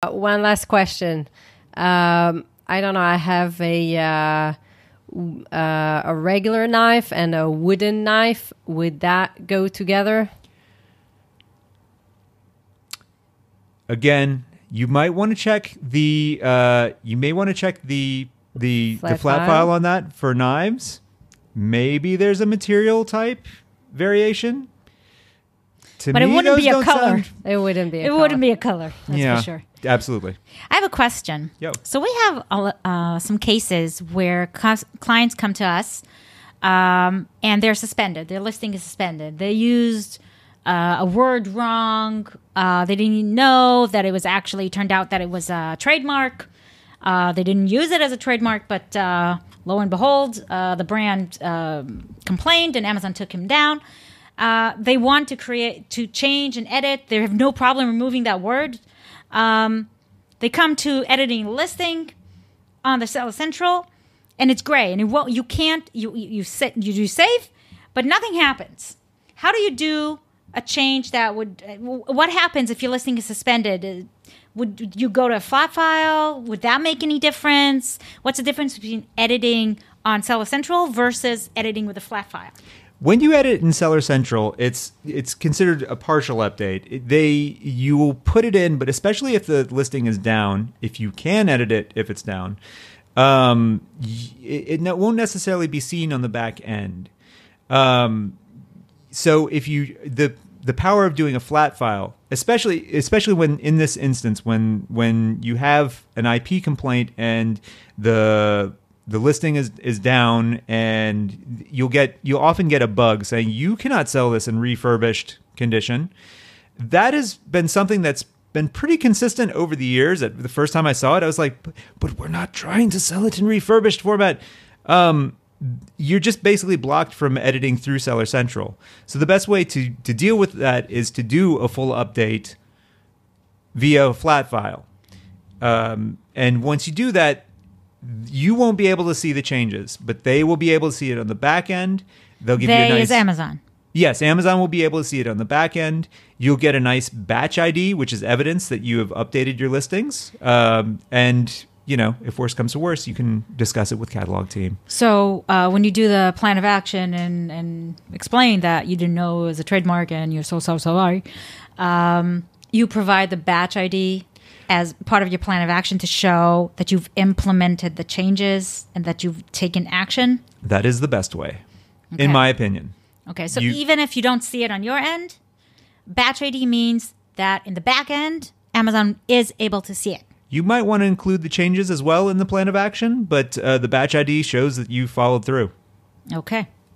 Uh, one last question. Um, I don't know. I have a uh, uh, a regular knife and a wooden knife. Would that go together? Again, you might want to check the uh, you may want to check the the Flat the flat file? file on that for knives. Maybe there's a material type variation. To But it wouldn't those be a color. sound- It wouldn't be. A It wouldn't be a color, that's yeah, for sure. absolutely. I have a question. Yo. So we have uh, some cases where cus- clients come to us um, and they're suspended. Their listing is suspended. They used uh, a word wrong. Uh, they didn't know that it was actually turned out that it was a trademark. Uh, they didn't use it as a trademark, but uh, lo and behold, uh, the brand um, complained and Amazon took him down. Uh, they want to create, to change and edit. They have no problem removing that word. Um, they come to editing listing on the Seller Central, and it's gray, and it won't. You can't. You you set, you do save, but nothing happens. How do you do a change that would? uh, What happens if your listing is suspended? Uh, Would you go to a flat file? Would that make any difference? What's the difference between editing on Seller Central versus editing with a flat file? When you edit in Seller Central, it's it's considered a partial update. They you will put it in, but especially if the listing is down, if you can edit it if it's down, um, it, it won't necessarily be seen on the back end. Um, so if you the the power of doing a flat file, especially especially when in this instance when when you have an IP complaint and the the listing is is down and you'll get you'll often get a bug saying you cannot sell this in refurbished condition. That has been something that's been pretty consistent over the years. The first time I saw it, I was like, "But, but we're not trying to sell it in refurbished format." Um, you're just basically blocked from editing through Seller Central. So the best way to to deal with that is to do a full update via a flat file. Um, and once you do that, you won't be able to see the changes, but they will be able to see it on the back end. They'll give you a nice is Amazon. Yes, Amazon will be able to see it on the back end. You'll get a nice batch ID, which is evidence that you have updated your listings. Um, and you know, if worse comes to worse, you can discuss it with catalog team. So uh, when you do the plan of action and, and explain that you didn't know it was a trademark and you're so so so sorry, um, you provide the batch ID as part of your plan of action to show that you've implemented the changes and that you've taken action. That is the best way, Okay. in my opinion. Okay, so You- even if you don't see it on your end, batch ID means that in the back end, Amazon is able to see it. You might want to include the changes as well in the plan of action, but uh, the batch ID shows that you followed through. Okay.